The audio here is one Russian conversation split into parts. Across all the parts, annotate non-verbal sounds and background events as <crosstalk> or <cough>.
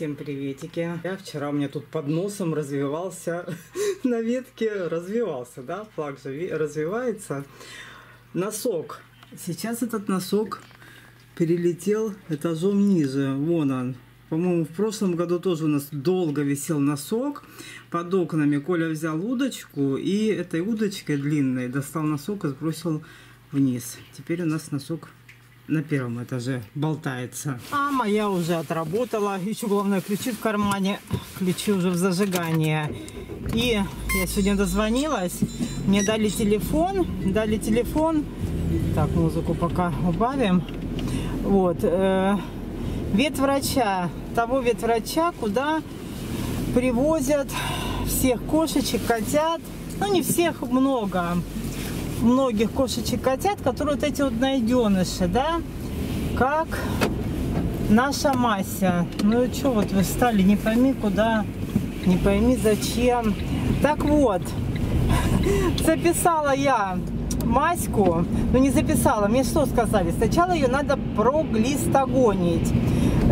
Всем приветики. Я вчера у меня тут под носом развивался <laughs> на ветке, развивался, да, флаг же развивается. Носок. Сейчас этот носок перелетел этажом ниже. Вон он. По-моему, в прошлом году тоже у нас долго висел носок под окнами. Коля взял удочку и этой удочкой длинной достал носок и сбросил вниз. Теперь у нас носок на первом этаже болтается. А моя уже отработала. Еще главное ключи в кармане. Ключи уже в зажигание. И я сегодня дозвонилась. Мне дали телефон. Дали телефон. Так, музыку пока убавим. Вот. Э, ветврача. Того ветврача, куда привозят всех кошечек, котят. Ну, не всех, много многих кошечек котят, которые вот эти вот найденыши, да, как наша Мася. Ну и что, вот вы стали, не пойми куда, не пойми зачем. Так вот, <laughs> записала я Маську, ну не записала, мне что сказали? Сначала ее надо проглистогонить.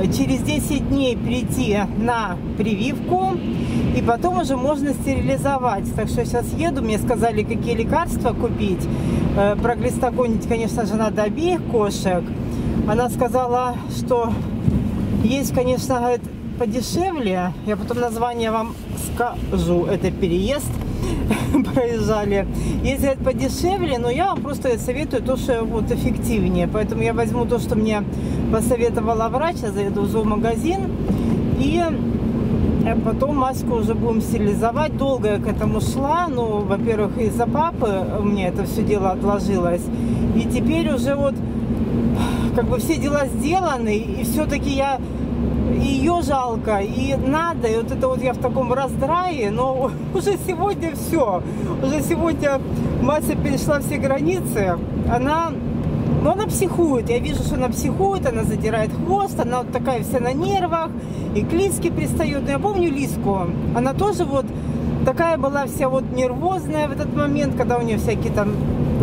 Через 10 дней прийти на прививку, и потом уже можно стерилизовать. Так что сейчас еду, мне сказали, какие лекарства купить. Э, проглистогонить, конечно же, надо обеих кошек. Она сказала, что есть, конечно, говорит, подешевле. Я потом название вам скажу. Это переезд <laughs> проезжали. Говорит, подешевле, но я вам просто советую то, что вот эффективнее. Поэтому я возьму то, что мне посоветовала врач. Я заеду в зоомагазин и а потом маску уже будем стерилизовать. Долго я к этому шла. Ну, во-первых, из-за папы у меня это все дело отложилось. И теперь уже вот как бы все дела сделаны. И все-таки я ее жалко, и надо, и вот это вот я в таком раздрае, но <laughs> уже сегодня все, уже сегодня Мася перешла все границы, она но она психует. Я вижу, что она психует, она задирает хвост, она вот такая вся на нервах, и к Лиске пристает. Но я помню Лиску, она тоже вот такая была вся вот нервозная в этот момент, когда у нее всякие там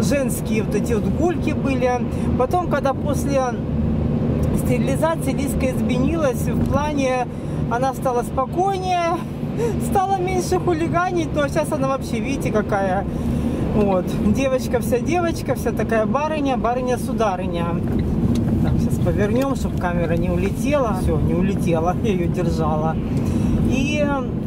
женские вот эти вот гульки были. Потом, когда после стерилизации Лиска изменилась в плане, она стала спокойнее, стала меньше хулиганить, но сейчас она вообще, видите, какая вот. Девочка вся девочка, вся такая барыня, барыня-сударыня. Так, сейчас повернем, чтобы камера не улетела. Все, не улетела, я ее держала. И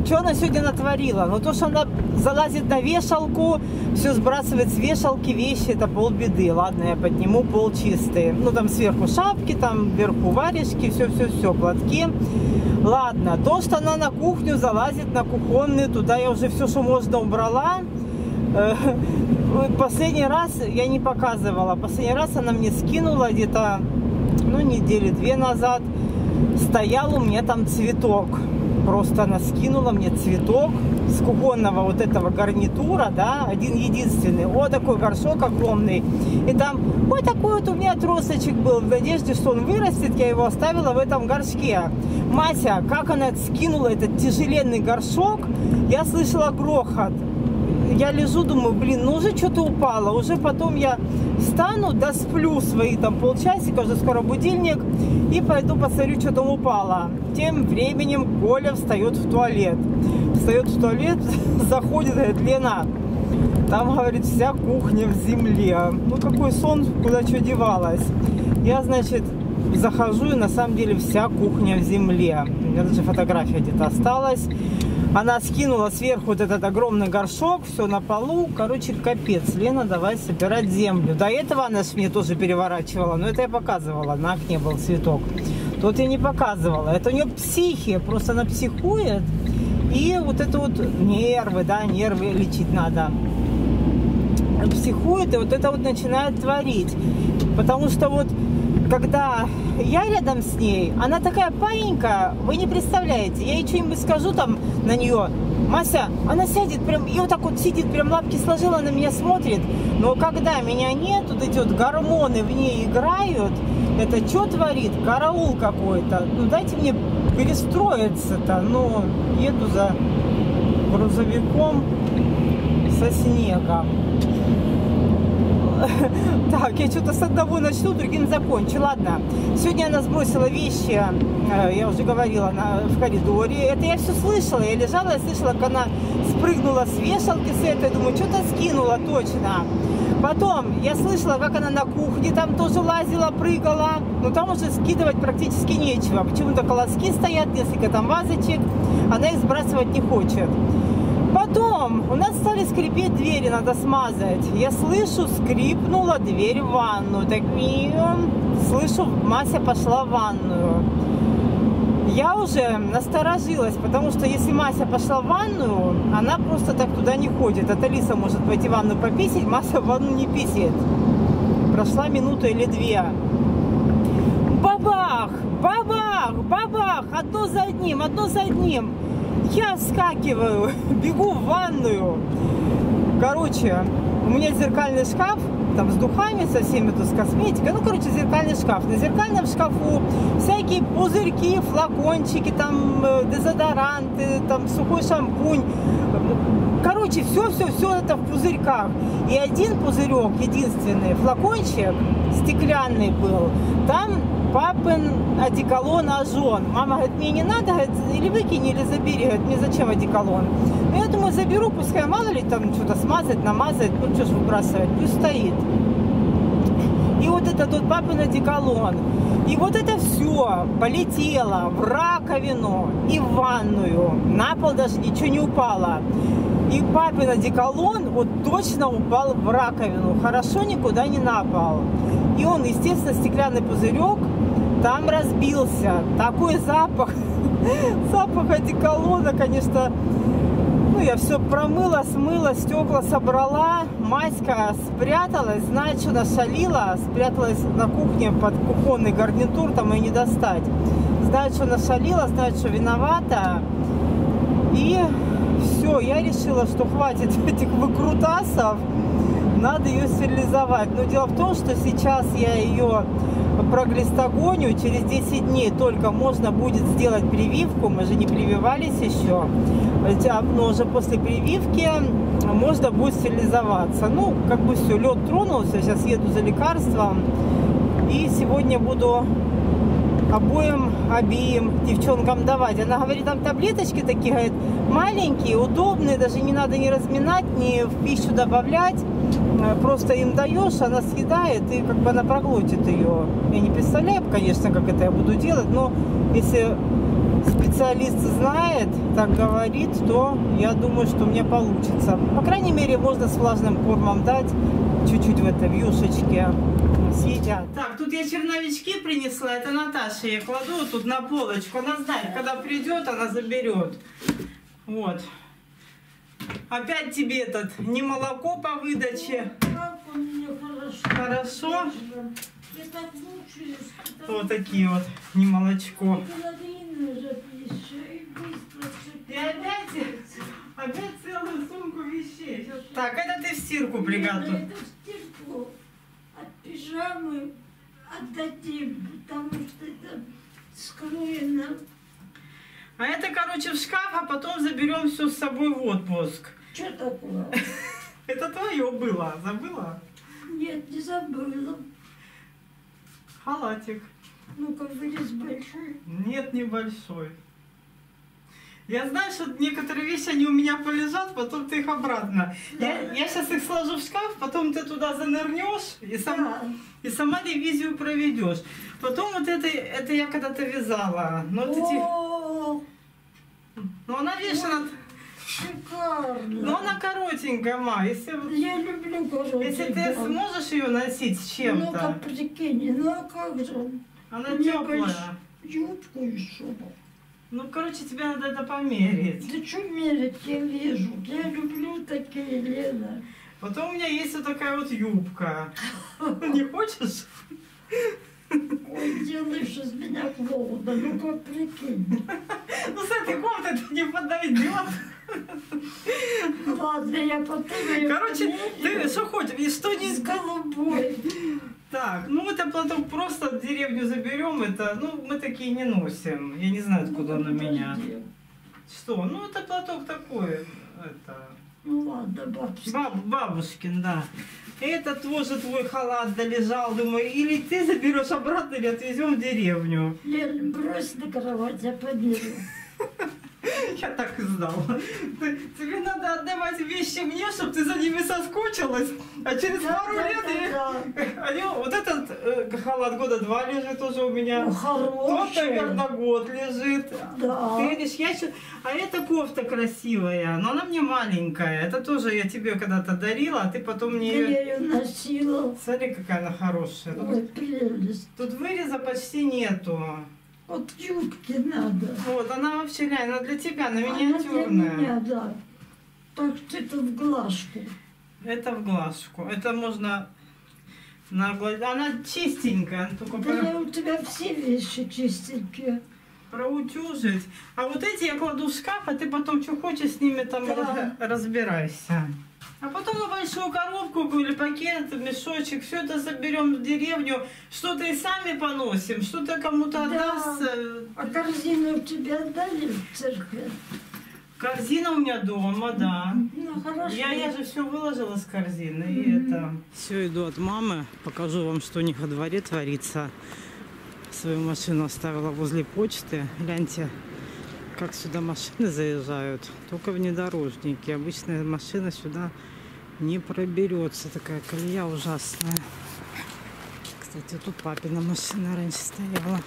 что она сегодня натворила? Ну, то, что она залазит на вешалку, все сбрасывает с вешалки вещи, это полбеды. Ладно, я подниму пол чистый. Ну, там сверху шапки, там вверху варежки, все-все-все, платки. Ладно, то, что она на кухню залазит, на кухонный, туда я уже все, что можно, убрала. Э, <laughs> последний раз я не показывала. Последний раз она мне скинула где-то, ну, недели две назад. Стоял у меня там цветок. Просто она скинула мне цветок с кухонного вот этого гарнитура, да, один единственный. О, такой горшок огромный. И там, ой, такой вот у меня тросочек был, в надежде, что он вырастет, я его оставила в этом горшке. Мася, как она скинула этот тяжеленный горшок, я слышала грохот я лежу, думаю, блин, ну уже что-то упало. Уже потом я встану, досплю свои там полчасика, уже скоро будильник, и пойду посмотрю, что там упало. Тем временем Коля встает в туалет. Встает в туалет, <laughs> заходит, говорит, Лена, там, говорит, вся кухня в земле. Ну, какой сон, куда что девалась. Я, значит, захожу, и на самом деле вся кухня в земле. У меня даже фотография где-то осталась. Она скинула сверху вот этот огромный горшок, все на полу. Короче, капец. Лена, давай собирать землю. До этого она ж мне тоже переворачивала, но это я показывала. На окне был цветок. Тут я не показывала. Это у нее психия, просто она психует. И вот это вот нервы, да, нервы лечить надо. Психует, и вот это вот начинает творить. Потому что вот когда я рядом с ней, она такая паинька, вы не представляете. Я ей что-нибудь скажу там на нее, Мася, она сядет прям, и вот так вот сидит, прям лапки сложила, на меня смотрит. Но когда меня нет, вот эти вот гормоны в ней играют, это что творит? Караул какой-то. Ну дайте мне перестроиться-то. Ну, еду за грузовиком со снегом. <laughs> Так, я что-то с одного начну, другим закончу. Ладно, сегодня она сбросила вещи, э, я уже говорила, на, в коридоре. Это я все слышала. Я лежала, я слышала, как она спрыгнула с вешалки с этой. Думаю, что-то скинула точно. Потом я слышала, как она на кухне там тоже лазила, прыгала. Но там уже скидывать практически нечего. Почему-то колоски стоят, несколько там вазочек. Она их сбрасывать не хочет. Потом у нас стали скрипеть двери, надо смазать. Я слышу, скрипнула дверь в ванную. Так и слышу, Мася пошла в ванную. Я уже насторожилась, потому что если Мася пошла в ванную, она просто так туда не ходит. Это Лиса может пойти в ванну пописить, Мася в ванну не писает. Прошла минута или две. Бабах! Бабах! Бабах! Одно за одним, одно за одним. Я вскакиваю, <laughs> бегу в ванную. Короче, у меня зеркальный шкаф, там с духами, со всеми тут, с косметикой. Ну, короче, зеркальный шкаф. На зеркальном шкафу всякие пузырьки, флакончики, там э, дезодоранты, там сухой шампунь. Короче, все-все-все это в пузырьках. И один пузырек, единственный, флакончик стеклянный был. Там папин одеколон ожон. Мама говорит, мне не надо, говорит, или выкини, или забери. Говорит, мне зачем одеколон? Ну, я думаю, заберу, пускай мало ли там что-то смазать, намазать, ну что ж выбрасывать, пусть стоит. И вот это тот папин одеколон. И вот это все полетело в раковину и в ванную. На пол даже ничего не упало. И папин одеколон вот точно упал в раковину. Хорошо никуда не напал. И он, естественно, стеклянный пузырек там разбился. Такой запах. <laughs> Запах одеколона, конечно. Ну, я все промыла, смыла, стекла собрала. Маська спряталась, знает, что нашалила. Спряталась на кухне под кухонный гарнитур, там ее не достать. Знает, что нашалила, знает, что виновата. И все, я решила, что хватит <laughs> этих выкрутасов надо ее стерилизовать. Но дело в том, что сейчас я ее проглистогоню, через 10 дней только можно будет сделать прививку, мы же не прививались еще, но уже после прививки можно будет стерилизоваться. Ну, как бы все, лед тронулся, сейчас еду за лекарством, и сегодня буду обоим, обеим девчонкам давать. Она говорит, там таблеточки такие, говорит, маленькие, удобные, даже не надо ни разминать, ни в пищу добавлять. Э, просто им даешь, она съедает, и как бы она проглотит ее. Я не представляю, конечно, как это я буду делать, но если специалист знает, так говорит, то я думаю, что мне получится. По крайней мере, можно с влажным кормом дать чуть-чуть в этой вьюшечке съедят. Так, тут я черновички принесла, это Наташа, я кладу тут на полочку, она знает, когда придет, она заберет. Вот. Опять тебе этот, не молоко по выдаче. Как у меня хорошо. Хорошо? Вот такие вот, не молочко. И опять целую сумку вещей. Так, это ты в стирку приготовь. От пижамы отдадим, потому что это скроено. А это, короче, в шкаф, а потом заберем все с собой в отпуск. Что такое? <laughs> Это твое было, забыла? Нет, не забыла. Халатик. Ну-ка, вырез большой. Нет, небольшой. Я знаю, что некоторые вещи, они у меня полежат, потом ты их обратно. Я, я сейчас их сложу в шкаф, потом ты туда занырнешь и, сам, Да. и сама ревизию проведешь. Потом вот это, это я когда-то вязала. Но, вот эти, но она, видишь, она, шикарно. но она коротенькая, ма. Если, Я люблю короче. если ты сможешь ее носить с Ну-ка, чем-то, прикинь, ну а как же? она теплая. Юбку еще. Ну, короче, тебе надо это померить. Да что мерить, я вижу. Я люблю такие, Лена. Потом у меня есть вот такая вот юбка. <laughs> Не хочешь? Ой, делаешь из меня клоуна. Ну-ка, прикинь. Ну, с этой кофтой ты не подойдет. Ладно, я потом Короче, ты что хочешь, и что С не... голубой. Так, ну, это платок просто в деревню заберем, это, ну, мы такие не носим. Я не знаю, откуда он у меня. Подожди. Что? Ну, это платок такой, это, Ну ладно, бабушка. Баб, бабушкин, да. Это тоже твой халат долежал, думаю, или ты заберешь обратно, или отвезем в деревню. Лен, брось на кровать, я подниму. <laughs> <laughs> Я так и знала. Ты- тебе надо отдавать вещи мне, чтобы ты за ними соскучилась, а через Да, пару да, лет... да, <laughs> Они, вот этот э, халат года два лежит уже у меня. Ну, Тот, хороший. наверное, год лежит. Да. Ты видишь, я щас- А эта кофта красивая, но она мне маленькая. Это тоже я тебе когда-то дарила, а ты потом мне Я ее... носила. Смотри, какая она хорошая. Тут, Ой, прелесть. тут выреза почти нету. Вот юбки надо. Вот, она вообще, глянь, она для тебя, она Она для миниатюрная. меня, да. Так что это в глажку. Это в глазку. Это можно на гла- Она чистенькая, только Да я у тебя все вещи чистенькие. Проутюжить. А вот эти я кладу в шкаф, а ты потом что хочешь с ними там Да. раз- разбирайся. А потом на большую коробку или пакет, мешочек, все это заберем в деревню, что-то и сами поносим, что-то кому-то Да. отдастся. А корзину тебе отдали в церкви? Корзина у меня дома, да. Ну, хорошо. Я, я же все выложила с корзины. И это... Все, иду от мамы. Покажу вам, что у них во дворе творится. Свою машину оставила возле почты. Гляньте, как сюда машины <laughs> заезжают. Только внедорожники. Обычная машина сюда не проберется. Такая колея ужасная. Кстати, тут папина машина раньше стояла.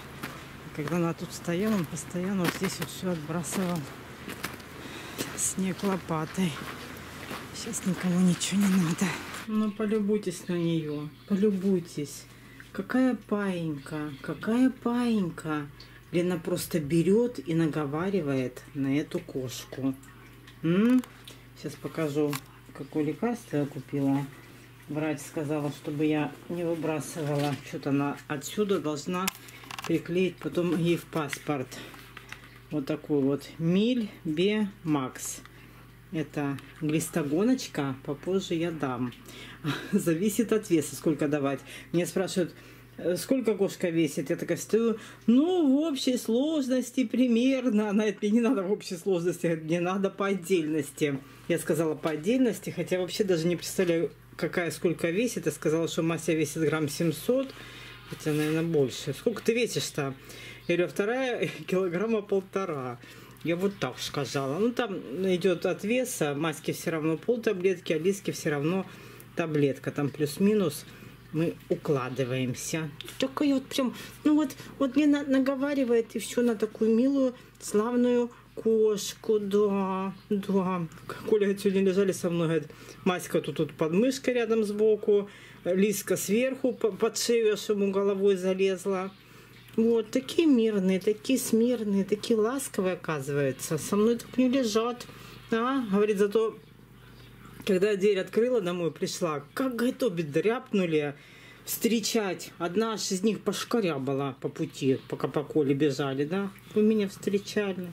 Когда она тут стояла, он постоянно вот здесь вот все отбрасывал снег лопатой. Сейчас никому ничего не надо. Ну, полюбуйтесь на нее. Полюбуйтесь. Какая паинька, какая паинька. Лена просто берет и наговаривает на эту кошку. М? Сейчас покажу, какое лекарство я купила. Врач сказала, чтобы я не выбрасывала. Что-то она отсюда должна приклеить потом ей в паспорт. Вот такой вот Миль Бе Макс. Это глистогоночка, попозже я дам. <laughs> Зависит от веса, сколько давать. Меня спрашивают, «Э, сколько кошка весит? Я такая стою, ну, в общей сложности примерно. Она говорит, мне не надо в общей сложности, мне надо по отдельности. Я сказала по отдельности, хотя вообще даже не представляю, какая сколько весит. Я сказала, что Мася весит грамм 700, хотя, наверное, больше. Сколько ты весишь-то? Я говорю, «А вторая <laughs> килограмма полтора. Я вот так сказала. Ну, там идет от веса. Маське все равно пол таблетки, а Лиске все равно таблетка. Там плюс-минус мы укладываемся. Такая вот прям, ну вот, вот мне на- наговаривает и все на такую милую, славную кошку, да, да. Коля сегодня лежали со мной, говорит, Маська тут, тут под мышкой рядом сбоку, Лиска сверху по- под шею, аж ему головой залезла. Вот, такие мирные, такие смирные, такие ласковые, оказывается. Со мной так не лежат. А, говорит, зато когда дверь открыла домой, пришла, как, говорит, обе дряпнули встречать. Одна из них пошкарябала по пути, пока по Коле бежали, да? Вы меня встречали,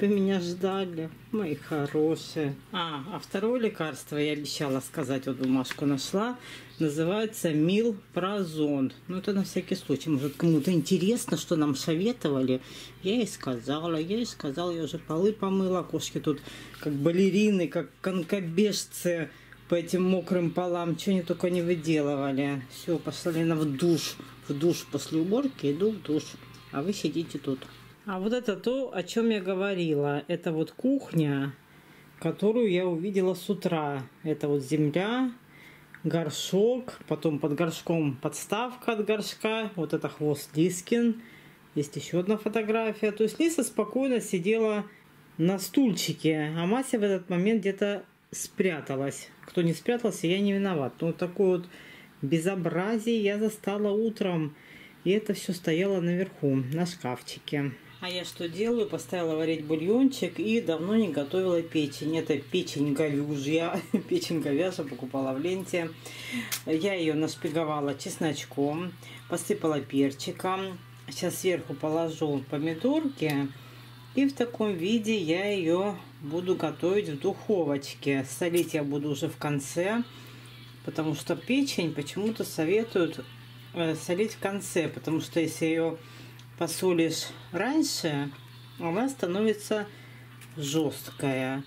вы меня ждали, мои хорошие. А, а второе лекарство я обещала сказать, вот бумажку нашла, называется Милпрозон. Ну, это на всякий случай, может, кому-то интересно, что нам советовали. Я ей сказала, я ей сказала, я уже полы помыла, кошки тут как балерины, как конкобежцы по этим мокрым полам, что они только не выделывали. Все, пошла Лена в душ. В душ после уборки иду в душ. А вы сидите тут. А вот это то, о чем я говорила. Это вот кухня, которую я увидела с утра. Это вот земля, горшок, потом под горшком подставка от горшка. Вот это хвост Лискин. Есть еще одна фотография. То есть Лиса спокойно сидела на стульчике, а Мася в этот момент где-то спряталась. Кто не спрятался, я не виноват. Но вот такое вот безобразие я застала утром. И это все стояло наверху, на шкафчике. А я что делаю? Поставила варить бульончик и давно не готовила печень. Это печень говяжья. <laughs> Печень говяжья покупала в ленте. Я ее нашпиговала чесночком, посыпала перчиком. Сейчас сверху положу помидорки. И в таком виде я ее буду готовить в духовочке. Солить я буду уже в конце, потому что печень почему-то советуют э, солить в конце, потому что если ее посолишь раньше, она становится жесткая.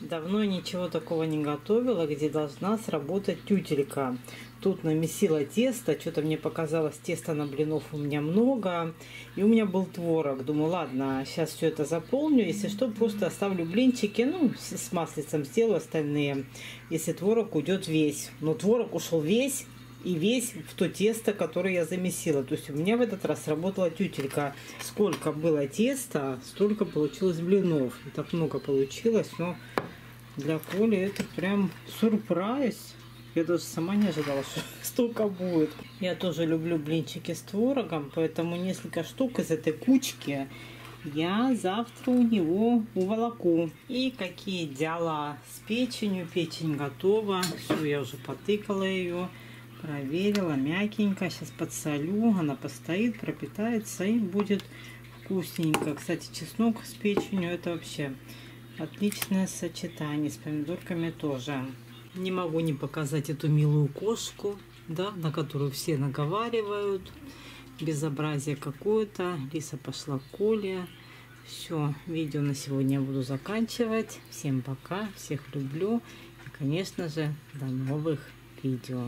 Давно ничего такого не готовила, где должна сработать тютелька. Тут намесила тесто, что-то мне показалось, теста на блинов у меня много. И у меня был творог. Думаю, ладно, сейчас все это заполню. Если что, просто оставлю блинчики, ну, с маслицем сделаю остальные. Если творог уйдет весь. Но творог ушел весь, и весь в то тесто, которое я замесила. То есть у меня в этот раз работала тютелька. Сколько было теста, столько получилось блинов. Так много получилось, но для Коли это прям сюрприз. Я даже сама не ожидала, <laughs> что столько будет. Я тоже люблю блинчики с творогом, поэтому несколько штук из этой кучки я завтра у него уволоку. И какие дела с печенью. Печень готова. Все, я уже потыкала ее. Проверила, мягенько. Сейчас подсолю. Она постоит, пропитается и будет вкусненько. Кстати, чеснок с печенью это вообще отличное сочетание. С помидорками тоже. Не могу не показать эту милую кошку, да, на которую все наговаривают. Безобразие какое-то. Лиса пошла к Коле. Все, видео на сегодня я буду заканчивать. Всем пока, всех люблю. И, конечно же, до новых видео.